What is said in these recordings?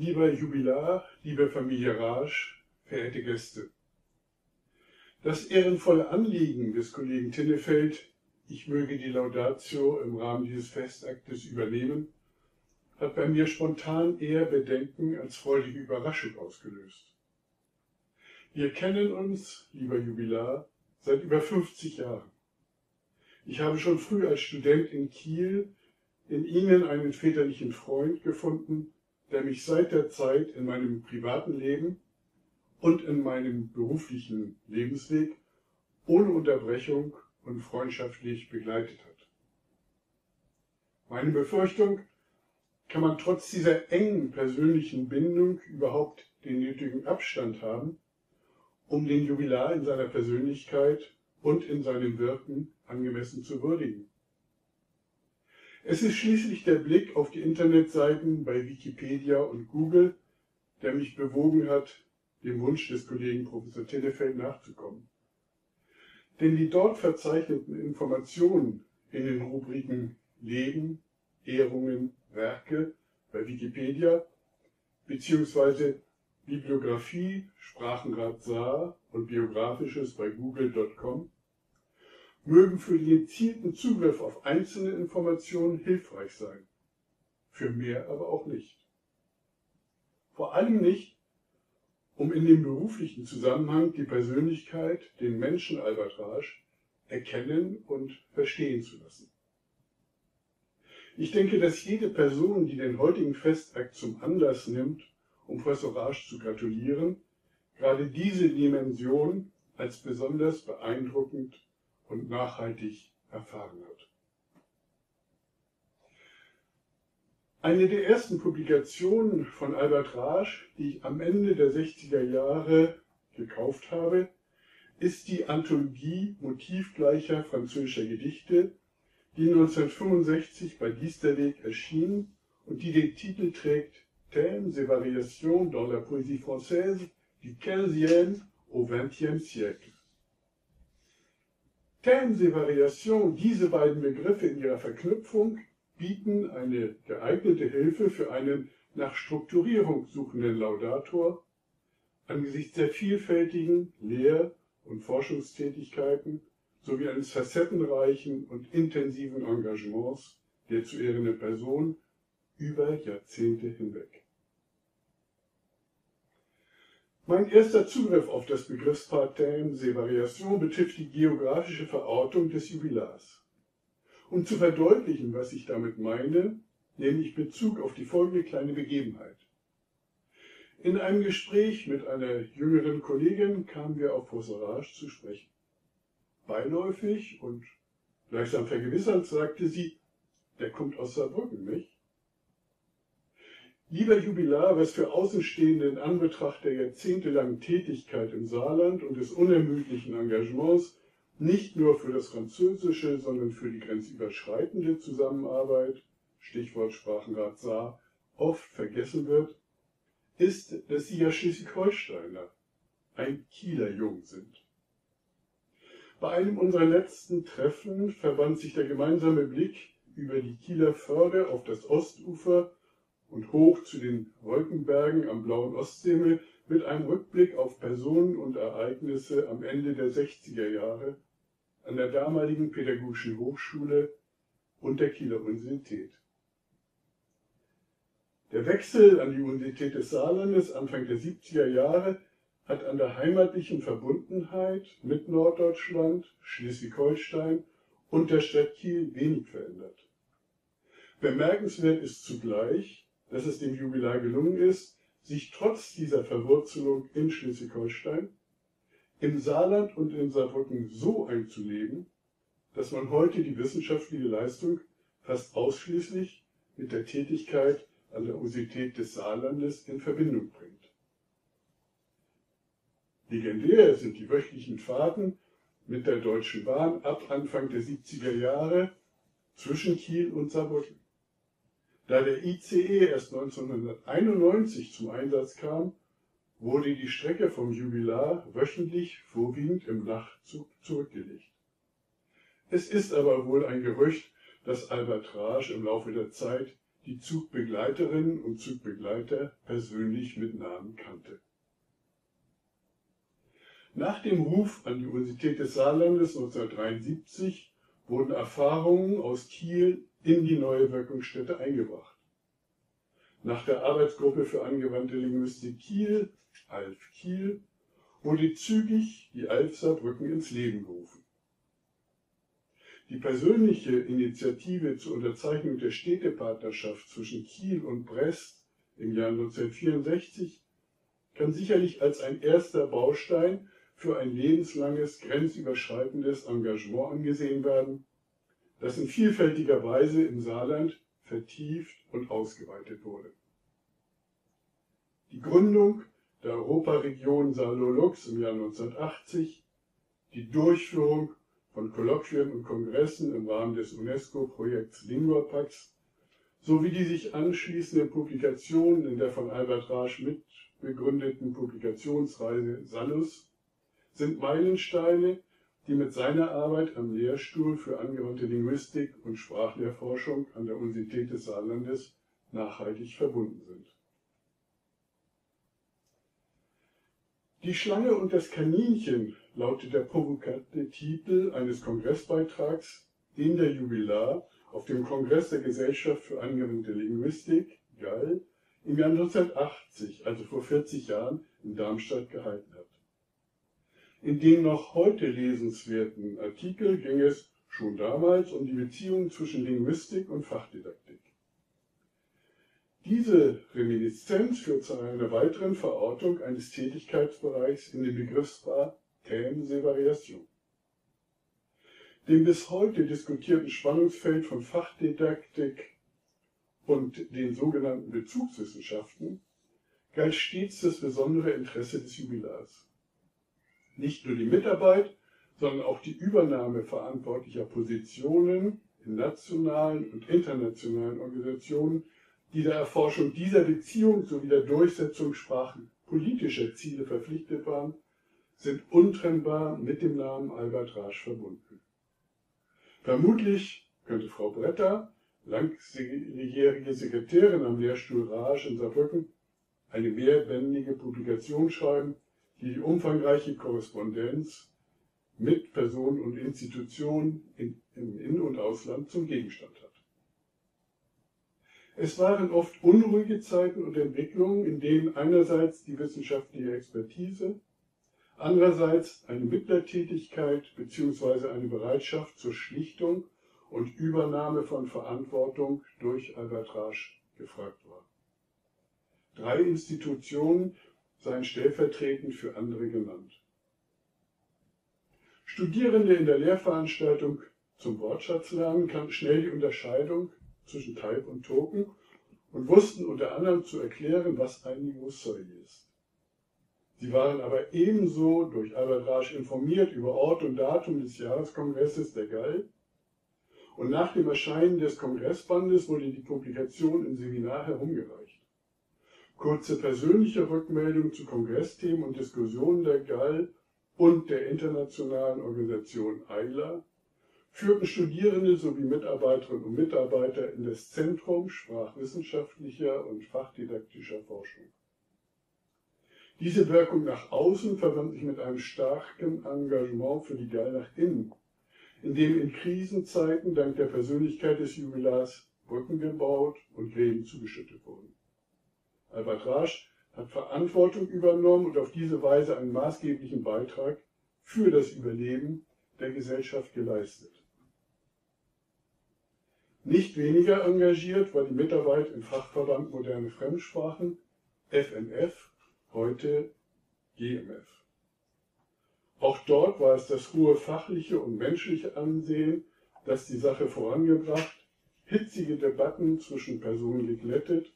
Lieber Jubilar, liebe Familie Rasch, verehrte Gäste. Das ehrenvolle Anliegen des Kollegen Tinnefeld, ich möge die Laudatio im Rahmen dieses Festaktes übernehmen, hat bei mir spontan eher Bedenken als freudige Überraschung ausgelöst. Wir kennen uns, lieber Jubilar, seit über 50 Jahren. Ich habe schon früh als Student in Kiel in Ihnen einen väterlichen Freund gefunden, der mich seit der Zeit in meinem privaten Leben und in meinem beruflichen Lebensweg ohne Unterbrechung und freundschaftlich begleitet hat. Meine Befürchtung, kann man trotz dieser engen persönlichen Bindung überhaupt den nötigen Abstand haben, um den Jubilar in seiner Persönlichkeit und in seinem Wirken angemessen zu würdigen. Es ist schließlich der Blick auf die Internetseiten bei Wikipedia und Google, der mich bewogen hat, dem Wunsch des Kollegen Professor Tillefeld nachzukommen. Denn die dort verzeichneten Informationen in den Rubriken Leben, Ehrungen, Werke bei Wikipedia beziehungsweise Bibliografie, Sprachenrat Saar und Biografisches bei google.com mögen für den gezielten Zugriff auf einzelne Informationen hilfreich sein, für mehr aber auch nicht. Vor allem nicht, um in dem beruflichen Zusammenhang die Persönlichkeit, den Menschen Albert Rasch, erkennen und verstehen zu lassen. Ich denke, dass jede Person, die den heutigen Festakt zum Anlass nimmt, um Professor Rasch zu gratulieren, gerade diese Dimension als besonders beeindruckend und nachhaltig erfahren hat. Eine der ersten Publikationen von Albert Rasch, die ich am Ende der 60er Jahre gekauft habe, ist die Anthologie motivgleicher französischer Gedichte, die 1965 bei Diesterweg erschien und die den Titel trägt Thèmes et variations dans la poésie française du 15e au 20e siècle. Variations, diese beiden Begriffe in ihrer Verknüpfung, bieten eine geeignete Hilfe für einen nach Strukturierung suchenden Laudator angesichts der vielfältigen Lehr- und Forschungstätigkeiten sowie eines facettenreichen und intensiven Engagements der zu ehrenden Person über Jahrzehnte hinweg. Mein erster Zugriff auf das Begriffspaar Variation betrifft die geografische Verortung des Jubilars. Um zu verdeutlichen, was ich damit meine, nehme ich Bezug auf die folgende kleine Begebenheit. In einem Gespräch mit einer jüngeren Kollegin kamen wir auf Fosserage zu sprechen. Beiläufig und gleichsam vergewissert sagte sie, der kommt aus Saarbrücken, nicht? Lieber Jubilar, was für Außenstehende in Anbetracht der jahrzehntelangen Tätigkeit im Saarland und des unermüdlichen Engagements nicht nur für das französische, sondern für die grenzüberschreitende Zusammenarbeit, Stichwort Sprachenrat Saar, oft vergessen wird, ist, dass Sie ja Schleswig-Holsteiner, ein Kieler Jung sind. Bei einem unserer letzten Treffen verband sich der gemeinsame Blick über die Kieler Förde auf das Ostufer und hoch zu den Wolkenbergen am blauen Ostseehimmel mit einem Rückblick auf Personen und Ereignisse am Ende der 60er Jahre an der damaligen Pädagogischen Hochschule und der Kieler Universität. Der Wechsel an die Universität des Saarlandes Anfang der 70er Jahre hat an der heimatlichen Verbundenheit mit Norddeutschland, Schleswig-Holstein und der Stadt Kiel wenig verändert. Bemerkenswert ist zugleich, dass es dem Jubilar gelungen ist, sich trotz dieser Verwurzelung in Schleswig-Holstein im Saarland und in Saarbrücken so einzuleben, dass man heute die wissenschaftliche Leistung fast ausschließlich mit der Tätigkeit an der Universität des Saarlandes in Verbindung bringt. Legendär sind die wöchentlichen Fahrten mit der Deutschen Bahn ab Anfang der 70er Jahre zwischen Kiel und Saarbrücken. Da der ICE erst 1991 zum Einsatz kam, wurde die Strecke vom Jubilar wöchentlich vorwiegend im Nachtzug zurückgelegt. Es ist aber wohl ein Gerücht, dass Albert Rasch im Laufe der Zeit die Zugbegleiterinnen und Zugbegleiter persönlich mit Namen kannte. Nach dem Ruf an die Universität des Saarlandes 1973 wurden Erfahrungen aus Kiel in die neue Wirkungsstätte eingebracht. Nach der Arbeitsgruppe für angewandte Linguistik Kiel, ALF Kiel, wurde zügig die ALF Saarbrücken ins Leben gerufen. Die persönliche Initiative zur Unterzeichnung der Städtepartnerschaft zwischen Kiel und Brest im Jahr 1964 kann sicherlich als ein erster Baustein für ein lebenslanges, grenzüberschreitendes Engagement angesehen werden, das in vielfältiger Weise im Saarland vertieft und ausgeweitet wurde. Die Gründung der Europaregion Saarlolux im Jahr 1980, die Durchführung von Kolloquien und Kongressen im Rahmen des UNESCO-Projekts LinguaPax sowie die sich anschließenden Publikationen in der von Albert Rasch mitbegründeten Publikationsreise Salus sind Meilensteine, die mit seiner Arbeit am Lehrstuhl für angewandte Linguistik und Sprachlehrforschung an der Universität des Saarlandes nachhaltig verbunden sind. Die Schlange und das Kaninchen lautet der provokante Titel eines Kongressbeitrags, den der Jubilar auf dem Kongress der Gesellschaft für angewandte Linguistik, GAL, im Jahr 1980, also vor 40 Jahren, in Darmstadt gehalten hat. In dem noch heute lesenswerten Artikel ging es schon damals um die Beziehung zwischen Linguistik und Fachdidaktik. Diese Reminiszenz führt zu einer weiteren Verortung eines Tätigkeitsbereichs in dem Begriffspaar Thème et Variation. Dem bis heute diskutierten Spannungsfeld von Fachdidaktik und den sogenannten Bezugswissenschaften galt stets das besondere Interesse des Jubilars nicht nur die Mitarbeit, sondern auch die Übernahme verantwortlicher Positionen in nationalen und internationalen Organisationen, die der Erforschung dieser Beziehung sowie der Durchsetzung sprachenpolitischer Ziele verpflichtet waren, sind untrennbar mit dem Namen Albert Rasch verbunden. Vermutlich könnte Frau Bretter, langjährige Sekretärin am Lehrstuhl Rasch in Saarbrücken, eine mehrbändige Publikation schreiben, die umfangreiche Korrespondenz mit Personen und Institutionen in, im In- und Ausland zum Gegenstand hat. Es waren oft unruhige Zeiten und Entwicklungen, in denen einerseits die wissenschaftliche Expertise, andererseits eine Mittlertätigkeit bzw. eine Bereitschaft zur Schlichtung und Übernahme von Verantwortung durch Albert Rasch gefragt war. Drei Institutionen seien stellvertretend für andere genannt. Studierende in der Lehrveranstaltung zum Wortschatz lernen kannten schnell die Unterscheidung zwischen Type und Token und wussten unter anderem zu erklären, was ein Nimusoi ist. Sie waren aber ebenso durch Albert Rasch informiert über Ort und Datum des Jahreskongresses der GAL und nach dem Erscheinen des Kongressbandes wurde die Publikation im Seminar herumgereicht. Kurze persönliche Rückmeldung zu Kongressthemen und Diskussionen der GAL und der internationalen Organisation EILA führten Studierende sowie Mitarbeiterinnen und Mitarbeiter in das Zentrum sprachwissenschaftlicher und fachdidaktischer Forschung. Diese Wirkung nach außen verband sich mit einem starken Engagement für die GAL nach innen, in dem in Krisenzeiten dank der Persönlichkeit des Jubilars Brücken gebaut und Gräben zugeschüttet wurden. Albert Rasch hat Verantwortung übernommen und auf diese Weise einen maßgeblichen Beitrag für das Überleben der Gesellschaft geleistet. Nicht weniger engagiert war die Mitarbeit im Fachverband Moderne Fremdsprachen, FNF, heute GMF. Auch dort war es das hohe fachliche und menschliche Ansehen, das die Sache vorangebracht, hitzige Debatten zwischen Personen geglättet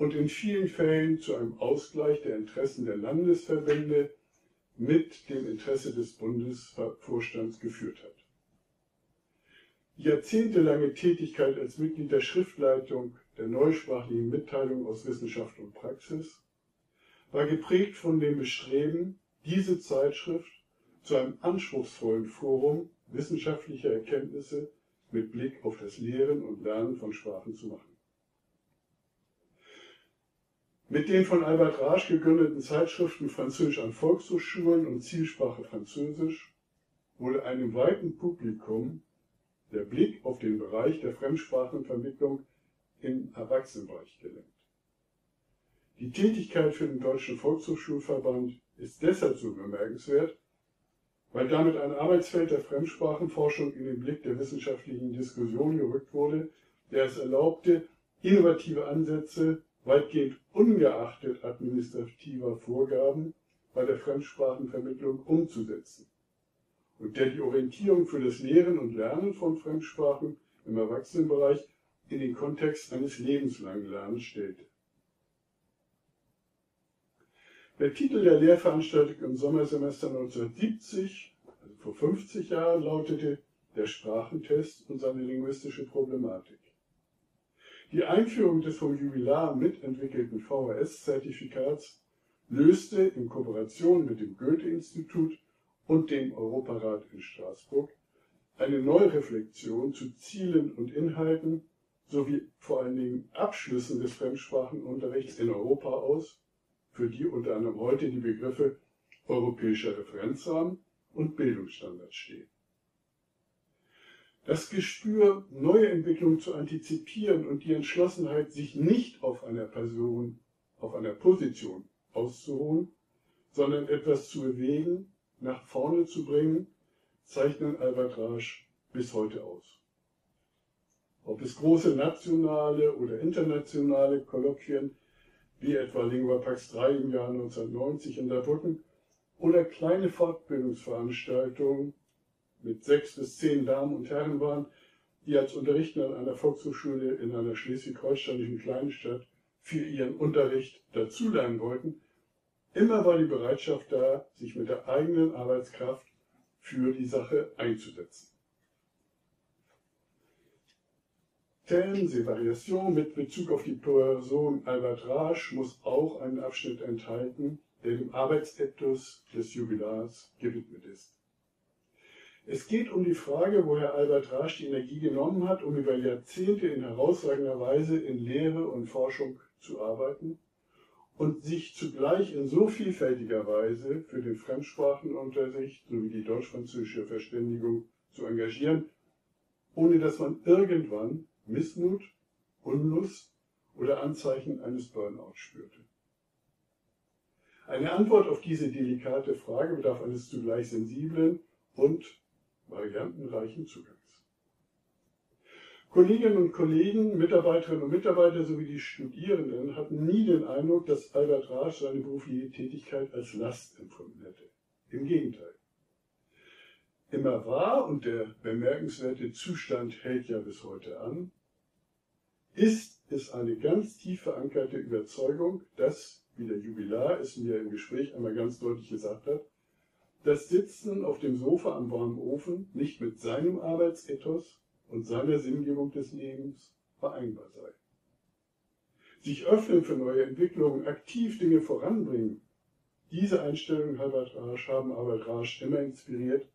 und in vielen Fällen zu einem Ausgleich der Interessen der Landesverbände mit dem Interesse des Bundesvorstands geführt hat. Die jahrzehntelange Tätigkeit als Mitglied der Schriftleitung der neusprachlichen Mitteilung aus Wissenschaft und Praxis war geprägt von dem Bestreben, diese Zeitschrift zu einem anspruchsvollen Forum wissenschaftlicher Erkenntnisse mit Blick auf das Lehren und Lernen von Sprachen zu machen. Mit den von Albert Rasch gegründeten Zeitschriften Französisch an Volkshochschulen und Zielsprache Französisch wurde einem weiten Publikum der Blick auf den Bereich der Fremdsprachenvermittlung im Erwachsenenbereich gelenkt. Die Tätigkeit für den Deutschen Volkshochschulverband ist deshalb so bemerkenswert, weil damit ein Arbeitsfeld der Fremdsprachenforschung in den Blick der wissenschaftlichen Diskussion gerückt wurde, der es erlaubte, innovative Ansätze weitgehend ungeachtet administrativer Vorgaben bei der Fremdsprachenvermittlung umzusetzen und der die Orientierung für das Lehren und Lernen von Fremdsprachen im Erwachsenenbereich in den Kontext eines lebenslangen Lernens stellte. Der Titel der Lehrveranstaltung im Sommersemester 1970, also vor 50 Jahren, lautete Der Sprachentest und seine linguistische Problematik. Die Einführung des vom Jubilar mitentwickelten VHS-Zertifikats löste in Kooperation mit dem Goethe-Institut und dem Europarat in Straßburg eine Neureflexion zu Zielen und Inhalten sowie vor allen Dingen Abschlüssen des Fremdsprachenunterrichts in Europa aus für die unter anderem heute die Begriffe europäischer Referenzrahmen und Bildungsstandards stehen. Das Gespür, neue Entwicklungen zu antizipieren und die Entschlossenheit, sich nicht auf einer Person, auf einer Position auszuruhen, sondern etwas zu bewegen, nach vorne zu bringen, zeichnen Albert Rasch bis heute aus. Ob es große nationale oder internationale Kolloquien wie etwa Lingua Pax 3 im Jahr 1990 in Saarbrücken, oder kleine Fortbildungsveranstaltungen mit sechs bis zehn Damen und Herren waren, die als Unterrichter an einer Volkshochschule in einer schleswig-holsteinischen Kleinstadt für ihren Unterricht dazulernen wollten, immer war die Bereitschaft da, sich mit der eigenen Arbeitskraft für die Sache einzusetzen. Thème et Variations mit Bezug auf die Person Albert Rasch muss auch einen Abschnitt enthalten, der dem Arbeitsethos des Jubilars gewidmet ist. Es geht um die Frage, woher Albert Rasch die Energie genommen hat, um über Jahrzehnte in herausragender Weise in Lehre und Forschung zu arbeiten und sich zugleich in so vielfältiger Weise für den Fremdsprachenunterricht sowie die deutsch-französische Verständigung zu engagieren, ohne dass man irgendwann Missmut, Unlust oder Anzeichen eines Burnout spürte. Eine Antwort auf diese delikate Frage bedarf eines zugleich sensiblen und variantenreichen Zugangs. Kolleginnen und Kollegen, Mitarbeiterinnen und Mitarbeiter sowie die Studierenden hatten nie den Eindruck, dass Albert Rasch seine berufliche Tätigkeit als Last empfunden hätte. Im Gegenteil. Immer war, und der bemerkenswerte Zustand hält ja bis heute an, ist es eine ganz tief verankerte Überzeugung, dass, wie der Jubilar es mir im Gespräch einmal ganz deutlich gesagt hat, das Sitzen auf dem Sofa am warmen Ofen nicht mit seinem Arbeitsethos und seiner Sinngebung des Lebens vereinbar sei. Sich öffnen für neue Entwicklungen, aktiv Dinge voranbringen, diese Einstellung Albert Rasch haben Albert Rasch immer inspiriert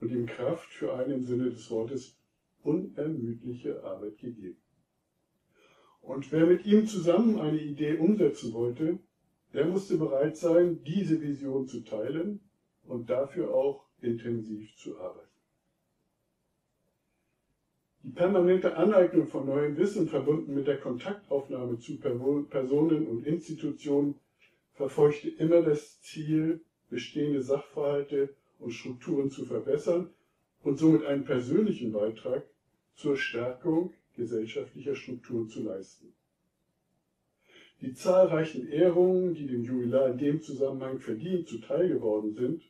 und ihm Kraft für eine im Sinne des Wortes unermüdliche Arbeit gegeben. Und wer mit ihm zusammen eine Idee umsetzen wollte, der musste bereit sein, diese Vision zu teilen und dafür auch intensiv zu arbeiten. Die permanente Aneignung von neuem Wissen verbunden mit der Kontaktaufnahme zu Personen und Institutionen verfolgte immer das Ziel, bestehende Sachverhalte und Strukturen zu verbessern und somit einen persönlichen Beitrag zur Stärkung gesellschaftlicher Strukturen zu leisten. Die zahlreichen Ehrungen, die dem Jubilar in dem Zusammenhang verdient zuteil geworden sind,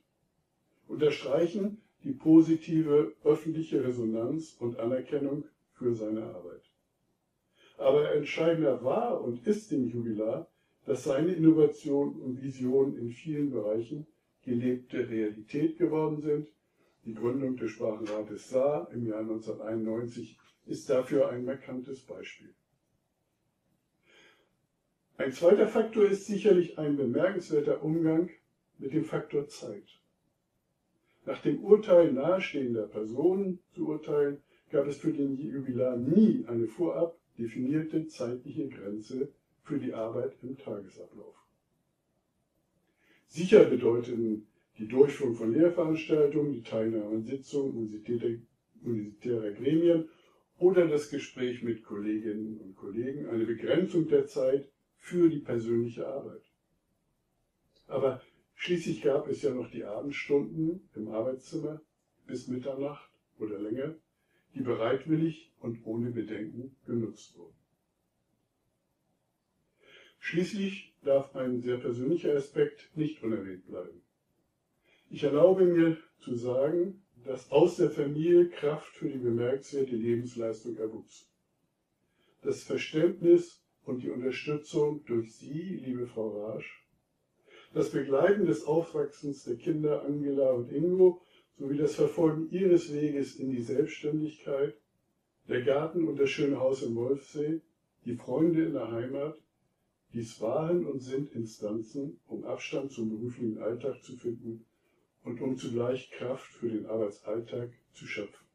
unterstreichen die positive öffentliche Resonanz und Anerkennung für seine Arbeit. Aber entscheidender war und ist dem Jubilar, dass seine Innovation und Vision in vielen Bereichen gelebte Realität geworden sind. Die Gründung des Sprachenrates Saar im Jahr 1991 ist dafür ein markantes Beispiel. Ein zweiter Faktor ist sicherlich ein bemerkenswerter Umgang mit dem Faktor Zeit. Nach dem Urteil nahestehender Personen zu urteilen, gab es für den Jubilar nie eine vorab definierte zeitliche Grenze für die Arbeit im Tagesablauf. Sicher bedeuten die Durchführung von Lehrveranstaltungen, die Teilnahme an Sitzungen universitärer Gremien oder das Gespräch mit Kolleginnen und Kollegen eine Begrenzung der Zeit für die persönliche Arbeit. Aber schließlich gab es ja noch die Abendstunden im Arbeitszimmer bis Mitternacht oder länger, die bereitwillig und ohne Bedenken genutzt wurden. Schließlich darf ein sehr persönlicher Aspekt nicht unerwähnt bleiben. Ich erlaube mir zu sagen, dass aus der Familie Kraft für die bemerkenswerte Lebensleistung erwuchs. Das Verständnis und die Unterstützung durch Sie, liebe Frau Rasch, das Begleiten des Aufwachsens der Kinder Angela und Ingo sowie das Verfolgen ihres Weges in die Selbstständigkeit, der Garten und das schöne Haus im Wolfsee, die Freunde in der Heimat, dies waren und sind Instanzen, um Abstand zum beruflichen Alltag zu finden und um zugleich Kraft für den Arbeitsalltag zu schöpfen.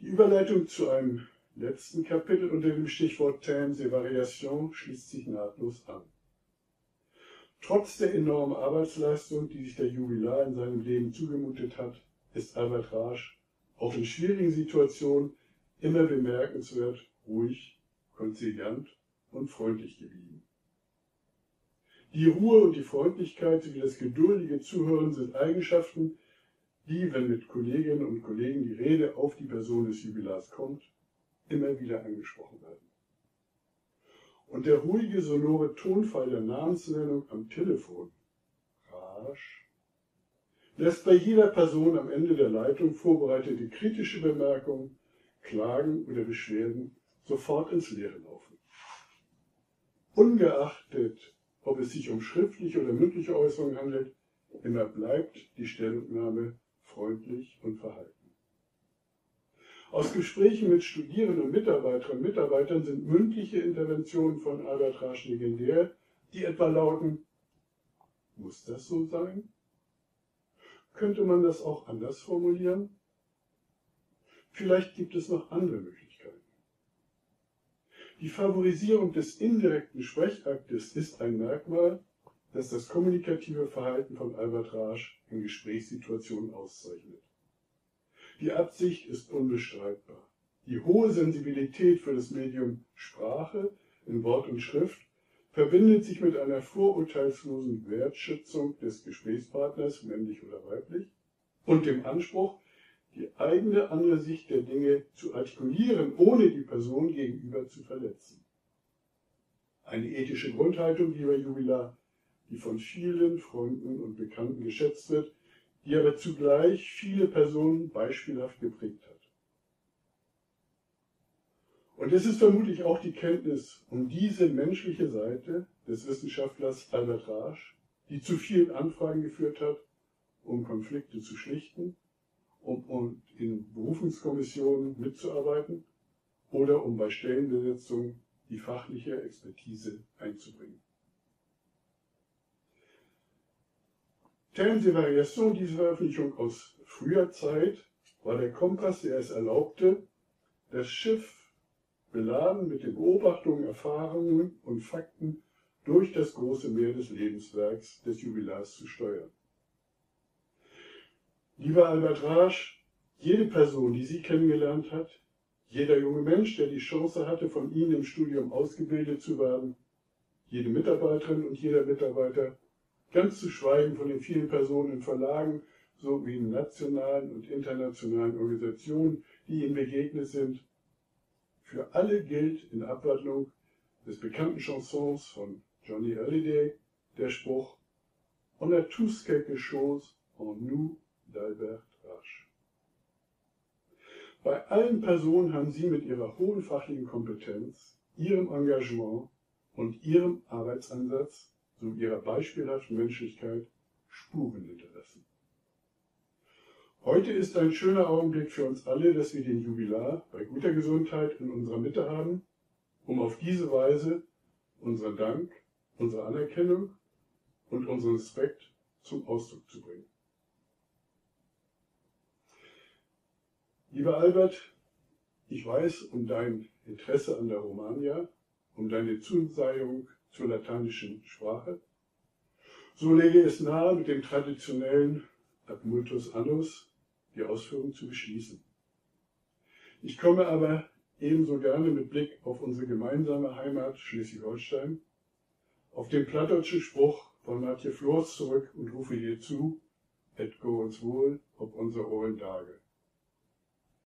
Die Überleitung zu einem letzten Kapitel unter dem Stichwort Thèmes et Variations schließt sich nahtlos an. Trotz der enormen Arbeitsleistung, die sich der Jubilar in seinem Leben zugemutet hat, ist Albert Rasch auch in schwierigen Situationen immer bemerkenswert ruhig, konziliant und freundlich geblieben. Die Ruhe und die Freundlichkeit sowie das geduldige Zuhören sind Eigenschaften, die, wenn mit Kolleginnen und Kollegen die Rede auf die Person des Jubilars kommt, immer wieder angesprochen werden. Und der ruhige, sonore Tonfall der Namensnennung am Telefon, rasch, lässt bei jeder Person am Ende der Leitung vorbereitete kritische Bemerkungen, Klagen oder Beschwerden sofort ins Leere laufen. Ungeachtet, ob es sich um schriftliche oder mündliche Äußerungen handelt, immer bleibt die Stellungnahme freundlich und verhalten. Aus Gesprächen mit Studierenden und Mitarbeiterinnen und Mitarbeitern sind mündliche Interventionen von Albert Rasch legendär, die etwa lauten, muss das so sein? Könnte man das auch anders formulieren? Vielleicht gibt es noch andere Möglichkeiten. Die Favorisierung des indirekten Sprechaktes ist ein Merkmal, das das kommunikative Verhalten von Albert Rasch in Gesprächssituationen auszeichnet. Die Absicht ist unbestreitbar. Die hohe Sensibilität für das Medium Sprache in Wort und Schrift verbindet sich mit einer vorurteilslosen Wertschätzung des Gesprächspartners, männlich oder weiblich, und dem Anspruch, die eigene andere Sicht der Dinge zu artikulieren, ohne die Person gegenüber zu verletzen. Eine ethische Grundhaltung, lieber Jubilar, die von vielen Freunden und Bekannten geschätzt wird, die aber zugleich viele Personen beispielhaft geprägt hat. Und es ist vermutlich auch die Kenntnis um diese menschliche Seite des Wissenschaftlers Albert Rasch, die zu vielen Anfragen geführt hat, um Konflikte zu schlichten, um, um in Berufungskommissionen mitzuarbeiten oder um bei Stellenbesetzungen die fachliche Expertise einzubringen. Termes de Variation, diese Veröffentlichung aus früher Zeit, war der Kompass, der es erlaubte, das Schiff beladen mit den Beobachtungen, Erfahrungen und Fakten durch das große Meer des Lebenswerks des Jubilars zu steuern. Lieber Albert Rasch, jede Person, die Sie kennengelernt hat, jeder junge Mensch, der die Chance hatte, von Ihnen im Studium ausgebildet zu werden, jede Mitarbeiterin und jeder Mitarbeiter Ganz zu schweigen von den vielen Personen in Verlagen sowie in nationalen und internationalen Organisationen, die ihm begegnet sind. Für alle gilt in Abwandlung des bekannten Chansons von Johnny Hallyday der Spruch On a tous quelque chose en nous d'Albert Rasch. Bei allen Personen haben Sie mit Ihrer hohen fachlichen Kompetenz, Ihrem Engagement und Ihrem Arbeitsansatz so ihrer beispielhaften Menschlichkeit Spuren hinterlassen. Heute ist ein schöner Augenblick für uns alle, dass wir den Jubilar bei guter Gesundheit in unserer Mitte haben, um auf diese Weise unseren Dank, unsere Anerkennung und unseren Respekt zum Ausdruck zu bringen. Lieber Albert, Ich weiß um dein Interesse an der Romania, um deine Zuseiung zur lateinischen Sprache. So lege es nahe, mit dem traditionellen Ad multos annus die Ausführung zu beschließen. Ich komme aber ebenso gerne mit Blick auf unsere gemeinsame Heimat Schleswig-Holstein, auf den plattdeutschen Spruch von Mathieu Flors zurück und rufe dir zu, et go uns wohl, ob unser Ohren Tage.